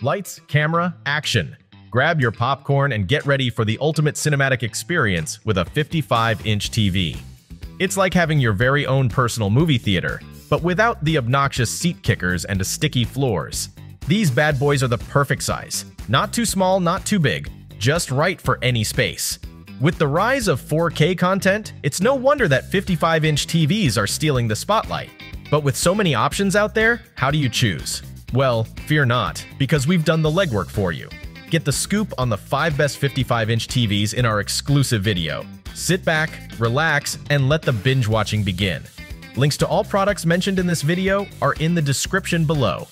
Lights, camera, action. Grab your popcorn and get ready for the ultimate cinematic experience with a 55-inch TV. It's like having your very own personal movie theater, but without the obnoxious seat kickers and sticky floors. These bad boys are the perfect size. Not too small, not too big, just right for any space. With the rise of 4K content, it's no wonder that 55-inch TVs are stealing the spotlight. But with so many options out there, how do you choose? Well, fear not, because we've done the legwork for you. Get the scoop on the 5 best 55-inch TVs in our exclusive video. Sit back, relax, and let the binge watching begin. Links to all products mentioned in this video are in the description below.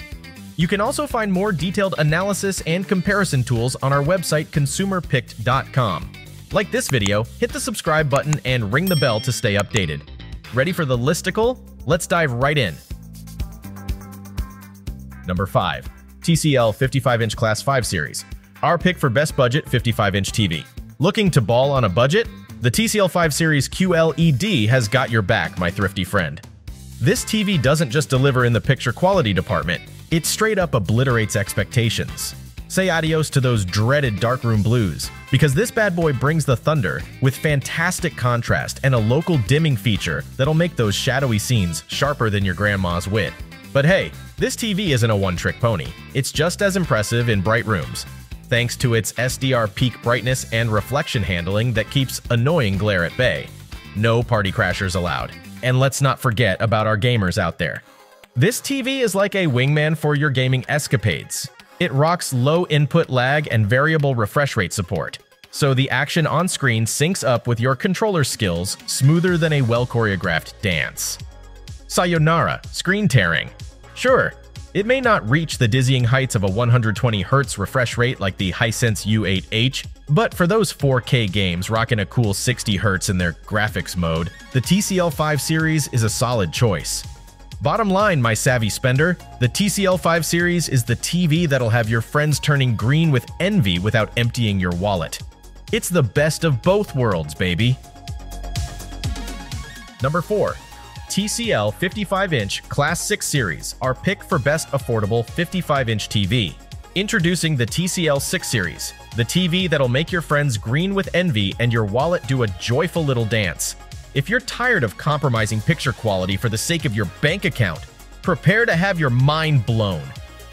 You can also find more detailed analysis and comparison tools on our website consumerpicked.com. Like this video, hit the subscribe button and ring the bell to stay updated. Ready for the listicle? Let's dive right in. Number 5. TCL 55-inch Class 5 Series. Our pick for best budget 55-inch TV. Looking to ball on a budget? The TCL 5 Series QLED has got your back, my thrifty friend. This TV doesn't just deliver in the picture quality department, it straight up obliterates expectations. Say adios to those dreaded darkroom blues, because this bad boy brings the thunder with fantastic contrast and a local dimming feature that'll make those shadowy scenes sharper than your grandma's wit. But hey, this TV isn't a one-trick pony. It's just as impressive in bright rooms, thanks to its SDR peak brightness and reflection handling that keeps annoying glare at bay. No party crashers allowed. And let's not forget about our gamers out there. This TV is like a wingman for your gaming escapades. It rocks low input lag and variable refresh rate support, so the action on screen syncs up with your controller skills smoother than a well choreographed dance. Sayonara, screen tearing. Sure, it may not reach the dizzying heights of a 120Hz refresh rate like the Hisense U8H, but for those 4K games rocking a cool 60Hz in their graphics mode, the TCL 5 series is a solid choice. Bottom line, my savvy spender, the TCL 5 series is the TV that'll have your friends turning green with envy without emptying your wallet. It's the best of both worlds, baby. Number 4. TCL 55-inch Class 6 Series, our pick for best affordable 55-inch TV. Introducing the TCL 6 Series, the TV that'll make your friends green with envy and your wallet do a joyful little dance. If you're tired of compromising picture quality for the sake of your bank account, prepare to have your mind blown.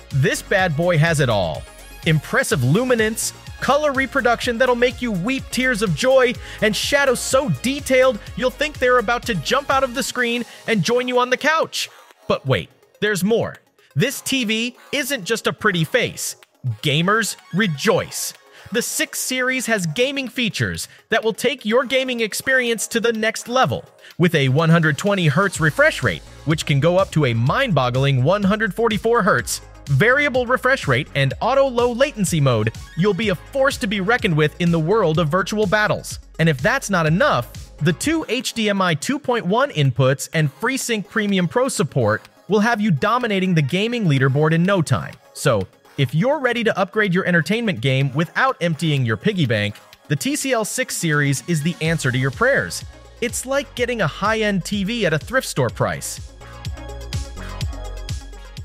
This bad boy has it all. Impressive luminance, color reproduction that'll make you weep tears of joy, and shadows so detailed you'll think they're about to jump out of the screen and join you on the couch. But wait, there's more. This TV isn't just a pretty face. Gamers rejoice. The 6 series has gaming features that will take your gaming experience to the next level. With a 120Hz refresh rate, which can go up to a mind-boggling 144Hz, variable refresh rate, and auto low latency mode, you'll be a force to be reckoned with in the world of virtual battles. And if that's not enough, the two HDMI 2.1 inputs and FreeSync Premium Pro support will have you dominating the gaming leaderboard in no time. So, if you're ready to upgrade your entertainment game without emptying your piggy bank, the TCL 6 series is the answer to your prayers. It's like getting a high-end TV at a thrift store price.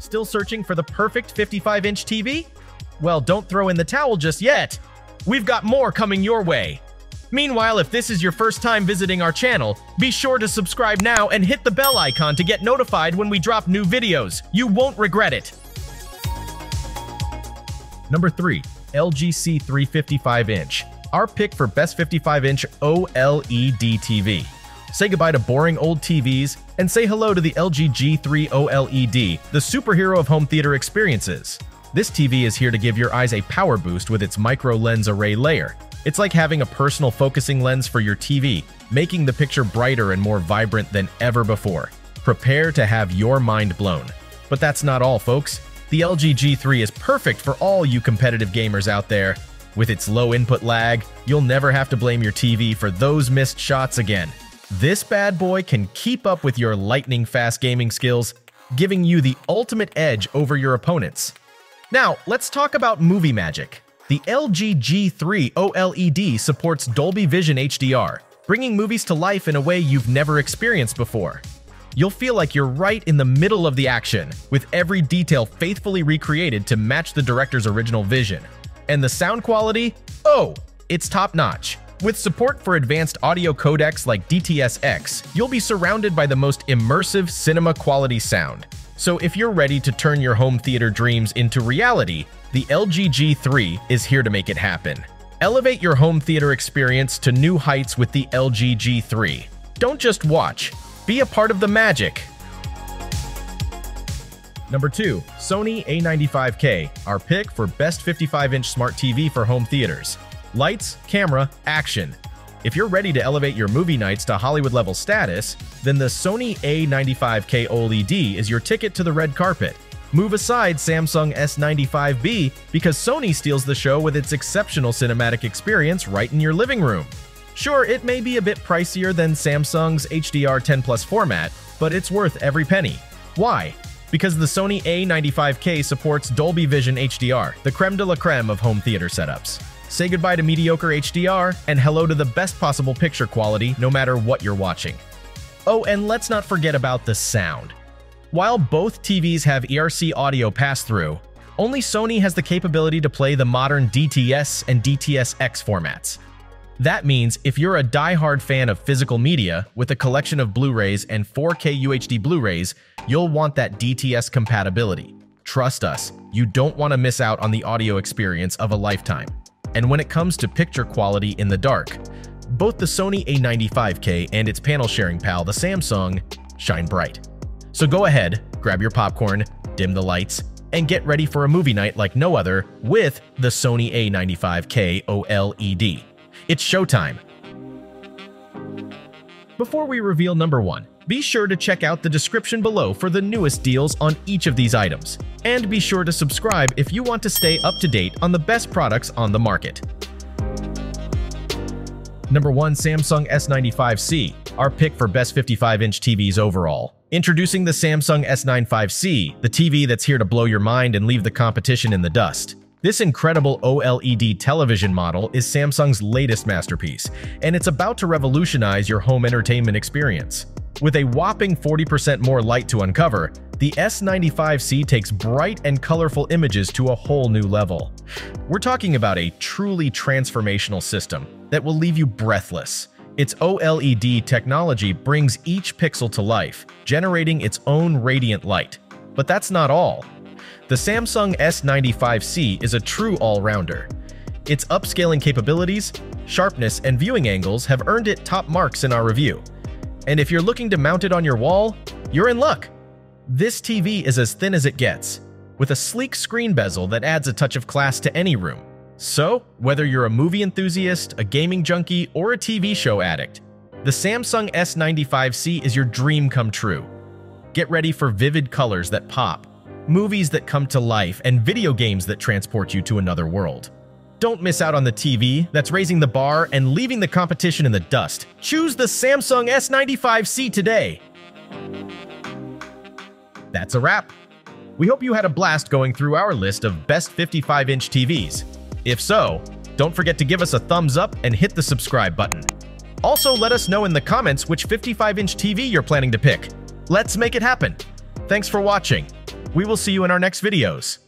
Still searching for the perfect 55-inch TV? Well, don't throw in the towel just yet. We've got more coming your way. Meanwhile, if this is your first time visiting our channel, be sure to subscribe now and hit the bell icon to get notified when we drop new videos. You won't regret it. Number 3. LG C3 55 inch. Our pick for best 55-inch OLED TV. Say goodbye to boring old TVs and say hello to the LG G3 OLED, the superhero of home theater experiences. This TV is here to give your eyes a power boost with its micro lens array layer. It's like having a personal focusing lens for your TV, making the picture brighter and more vibrant than ever before. Prepare to have your mind blown. But that's not all, folks. The LG G3 is perfect for all you competitive gamers out there. With its low input lag, you'll never have to blame your TV for those missed shots again. This bad boy can keep up with your lightning fast gaming skills, giving you the ultimate edge over your opponents. Now, let's talk about movie magic. The LG G3 OLED supports Dolby Vision HDR, bringing movies to life in a way you've never experienced before. You'll feel like you're right in the middle of the action, with every detail faithfully recreated to match the director's original vision. And the sound quality? Oh, it's top-notch. With support for advanced audio codecs like DTS-X, you'll be surrounded by the most immersive cinema-quality sound. So if you're ready to turn your home theater dreams into reality, the LG G3 is here to make it happen. Elevate your home theater experience to new heights with the LG G3. Don't just watch, be a part of the magic. Number 2. Sony A95K, our pick for best 55-inch smart TV for home theaters. Lights, camera, action. If you're ready to elevate your movie nights to Hollywood-level status, then the Sony A95K OLED is your ticket to the red carpet. Move aside Samsung S95B because Sony steals the show with its exceptional cinematic experience right in your living room. Sure, it may be a bit pricier than Samsung's HDR10 Plus format, but it's worth every penny. Why? Because the Sony A95K supports Dolby Vision HDR, the creme de la creme of home theater setups. Say goodbye to mediocre HDR and hello to the best possible picture quality no matter what you're watching. Oh, and let's not forget about the sound. While both TVs have eARC audio pass-through, only Sony has the capability to play the modern DTS and DTS-X formats. That means if you're a die-hard fan of physical media with a collection of Blu-rays and 4K UHD Blu-rays, you'll want that DTS compatibility. Trust us, you don't want to miss out on the audio experience of a lifetime. And when it comes to picture quality in the dark, both the Sony A95K and its panel sharing pal, the Samsung, shine bright. So go ahead, grab your popcorn, dim the lights, and get ready for a movie night like no other with the Sony A95K OLED. It's showtime. Before we reveal number one, be sure to check out the description below for the newest deals on each of these items. And be sure to subscribe if you want to stay up to date on the best products on the market. Number 1 Samsung S95C, our pick for best 55-inch TVs overall. Introducing the Samsung S95C, the TV that's here to blow your mind and leave the competition in the dust. This incredible OLED television model is Samsung's latest masterpiece, and it's about to revolutionize your home entertainment experience. With a whopping 40% more light to uncover, the S95C takes bright and colorful images to a whole new level. We're talking about a truly transformational system that will leave you breathless. Its OLED technology brings each pixel to life, generating its own radiant light. But that's not all. The Samsung S95C is a true all-rounder. Its upscaling capabilities, sharpness, and viewing angles have earned it top marks in our review. And if you're looking to mount it on your wall, you're in luck. This TV is as thin as it gets, with a sleek screen bezel that adds a touch of class to any room. So, whether you're a movie enthusiast, a gaming junkie, or a TV show addict, the Samsung S95C is your dream come true. Get ready for vivid colors that pop, movies that come to life, and video games that transport you to another world. Don't miss out on the TV that's raising the bar and leaving the competition in the dust. Choose the Samsung S95C today. That's a wrap. We hope you had a blast going through our list of best 55-inch TVs. If so, don't forget to give us a thumbs up and hit the subscribe button. Also, let us know in the comments which 55-inch TV you're planning to pick. Let's make it happen. Thanks for watching. We will see you in our next videos.